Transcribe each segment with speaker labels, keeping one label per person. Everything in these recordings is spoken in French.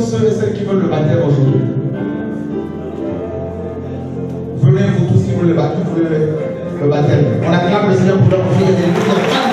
Speaker 1: sont ceux et celles qui veulent le baptême aujourd'hui. Venez, vous tous qui voulez le baptême. Le baptême. On acclame le Seigneur pour leur offrir des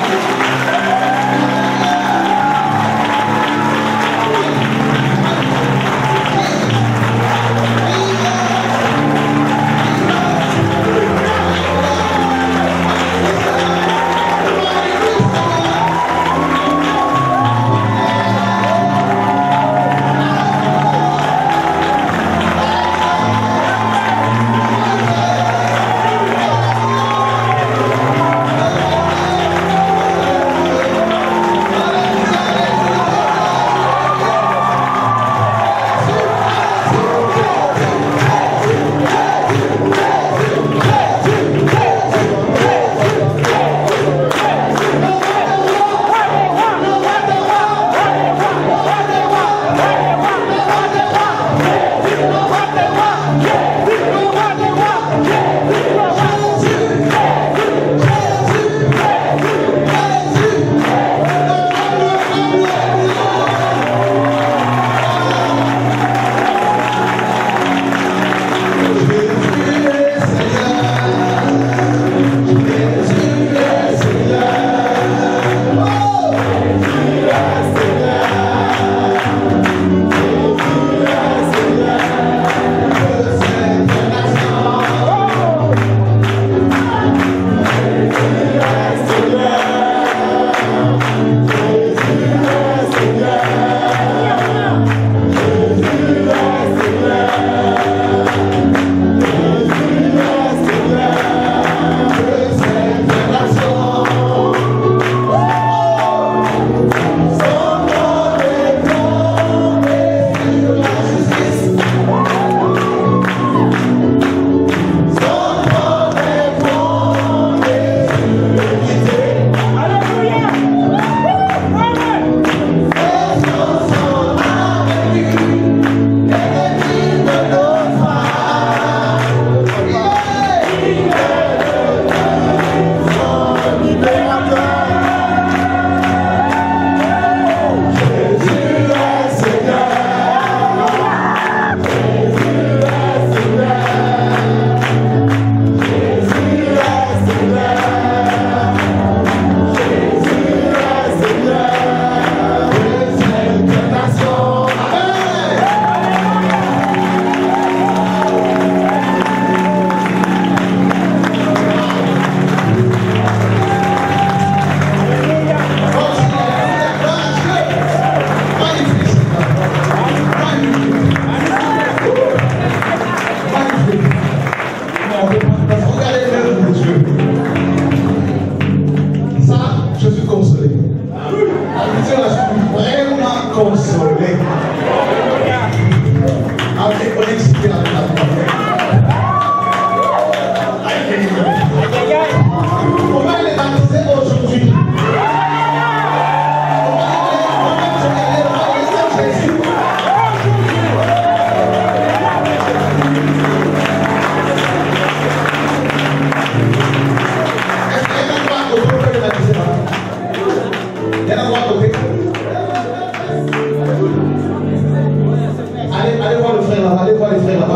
Speaker 2: consolé.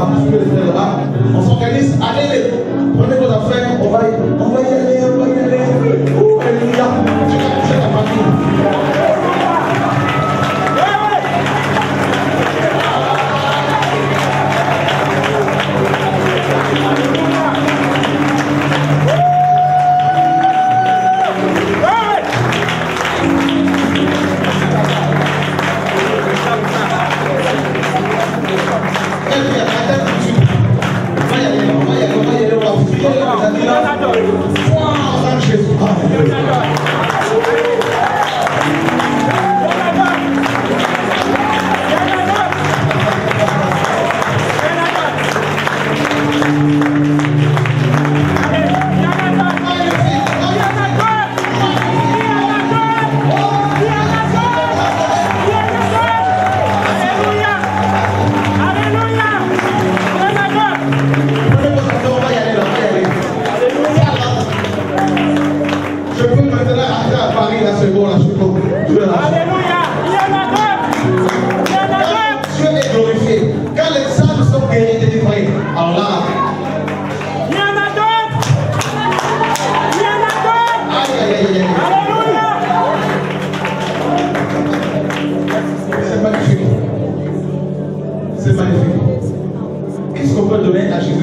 Speaker 2: 아,
Speaker 1: 哇，三十，哎呀！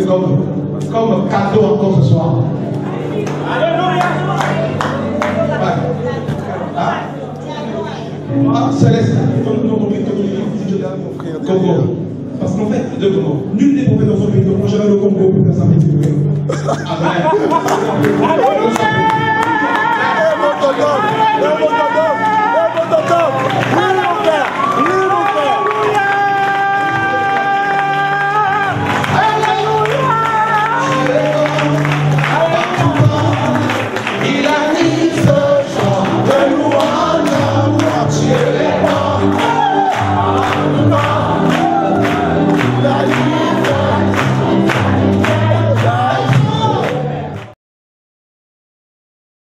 Speaker 1: Jésus comme, comme cadeau encore ce soir Alléluia ah. ah, Céleste. Congo.
Speaker 2: Parce qu'en fait, de comment Nul n'est prophète dans son pays, donc moi j'avais le Congo pour faire ça. Amen.